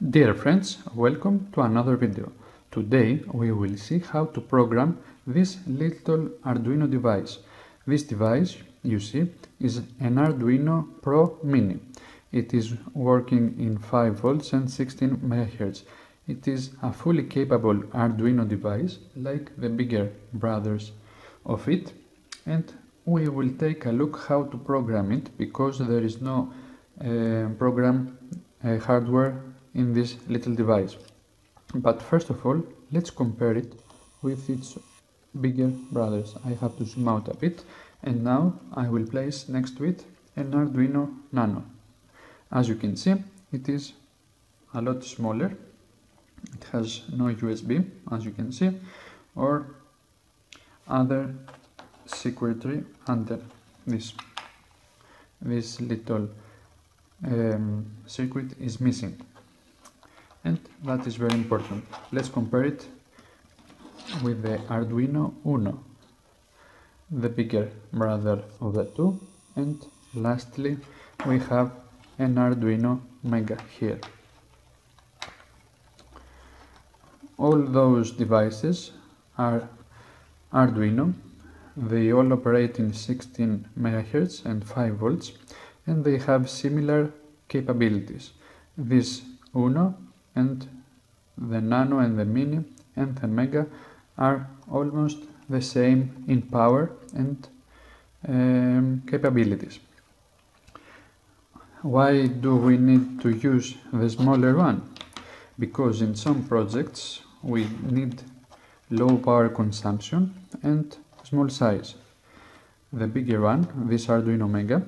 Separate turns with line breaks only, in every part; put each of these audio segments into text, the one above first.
Dear friends, welcome to another video. Today we will see how to program this little Arduino device. This device, you see, is an Arduino Pro Mini. It is working in 5 volts and 16 MHz. It is a fully capable Arduino device like the bigger brothers of it and we will take a look how to program it because there is no uh, program uh, hardware in this little device. But first of all, let's compare it with its bigger brothers. I have to zoom out a bit and now I will place next to it an Arduino Nano. As you can see, it is a lot smaller. It has no USB, as you can see, or other circuitry under this. This little um, circuit is missing and that is very important. Let's compare it with the Arduino Uno, the bigger brother of the two and lastly we have an Arduino Mega here. All those devices are Arduino, they all operate in 16 MHz and 5 volts and they have similar capabilities. This Uno and the Nano and the Mini and the Mega are almost the same in power and um, capabilities. Why do we need to use the smaller one? Because in some projects we need low power consumption and small size. The bigger one, this Arduino Mega,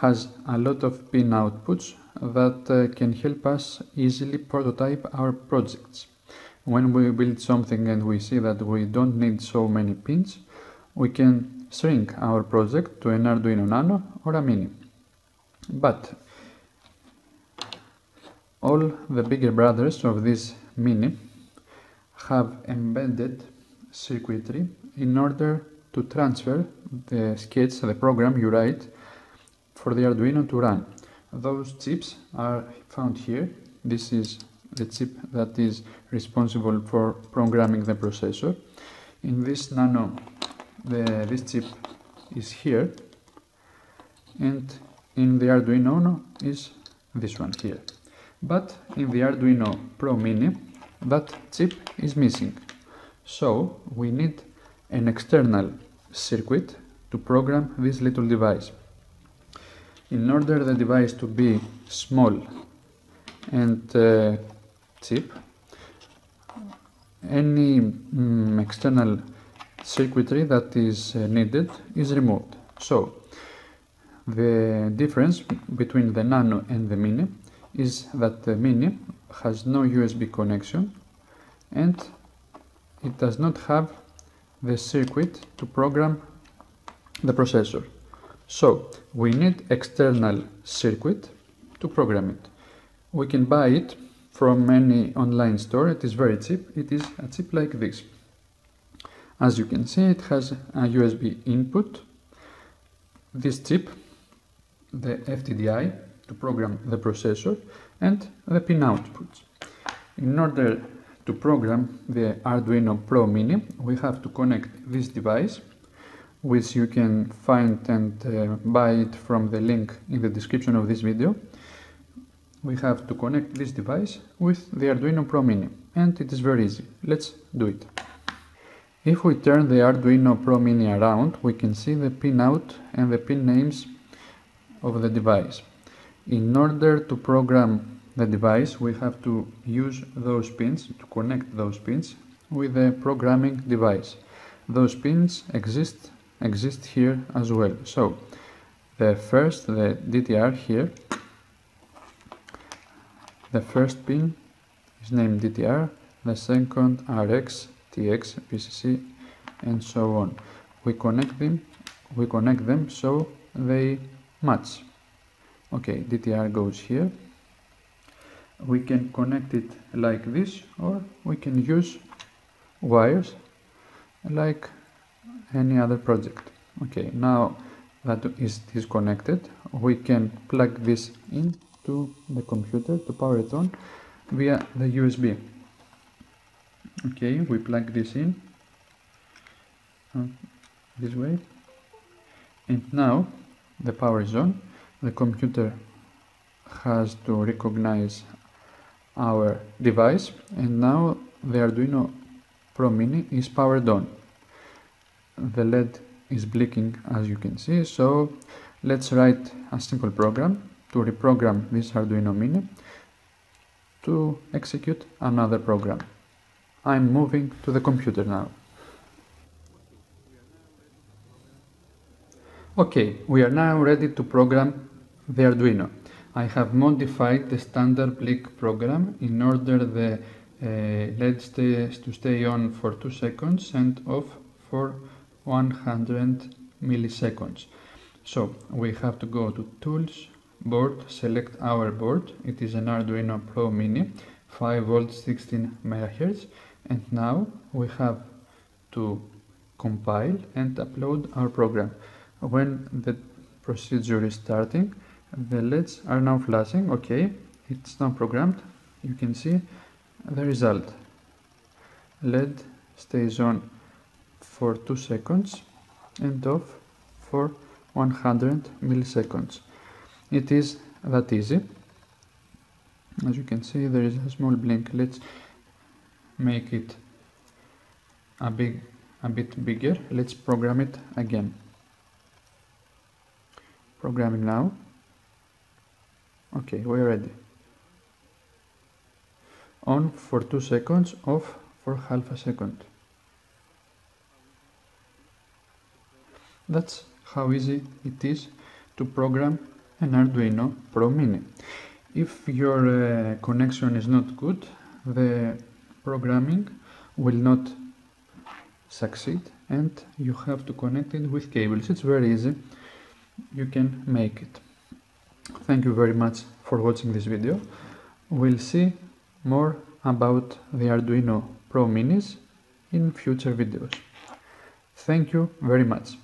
has a lot of pin outputs that uh, can help us easily prototype our projects. When we build something and we see that we don't need so many pins, we can shrink our project to an Arduino Nano or a Mini. But all the bigger brothers of this Mini have embedded circuitry in order to transfer the sketch, the program you write for the Arduino to run. Those chips are found here. This is the chip that is responsible for programming the processor. In this nano, the, this chip is here and in the Arduino Uno is this one here. But in the Arduino Pro Mini, that chip is missing. So we need an external circuit to program this little device in order the device to be small and uh, cheap any mm, external circuitry that is uh, needed is removed. So the difference between the nano and the mini is that the mini has no USB connection and it does not have the circuit to program the processor so we need external circuit to program it. We can buy it from any online store. It is very cheap. It is a chip like this. As you can see, it has a USB input. This chip, the FTDI, to program the processor, and the pin outputs. In order to program the Arduino Pro Mini, we have to connect this device which you can find and uh, buy it from the link in the description of this video we have to connect this device with the Arduino Pro Mini and it is very easy. Let's do it. If we turn the Arduino Pro Mini around we can see the pinout and the pin names of the device. In order to program the device we have to use those pins, to connect those pins with the programming device. Those pins exist exist here as well. So the first, the DTR here, the first pin is named DTR, the second RX, TX, VCC, and so on. We connect them, we connect them so they match. Okay, DTR goes here. We can connect it like this, or we can use wires like any other project okay now that is disconnected we can plug this in to the computer to power it on via the USB. Okay, we plug this in uh, this way and now the power is on. The computer has to recognize our device and now the Arduino Pro Mini is powered on. The LED is blinking as you can see so let's write a simple program to reprogram this Arduino Mini to execute another program. I'm moving to the computer now. Okay, we are now ready to program the Arduino. I have modified the standard Blink program in order the uh, LED stays to stay on for 2 seconds and off for 100 milliseconds. So we have to go to Tools, Board, select our board. It is an Arduino Pro Mini, 5 volts 16 megahertz. And now we have to compile and upload our program. When the procedure is starting, the LEDs are now flashing. Okay, it's now programmed. You can see the result. LED stays on for 2 seconds and off for 100 milliseconds. It is that easy. As you can see there is a small blink. Let's make it a big a bit bigger. Let's program it again. Programming now. Okay, we're ready. On for 2 seconds, off for half a second. That's how easy it is to program an Arduino Pro Mini. If your uh, connection is not good, the programming will not succeed and you have to connect it with cables. It's very easy. You can make it. Thank you very much for watching this video. We'll see more about the Arduino Pro Minis in future videos. Thank you very much.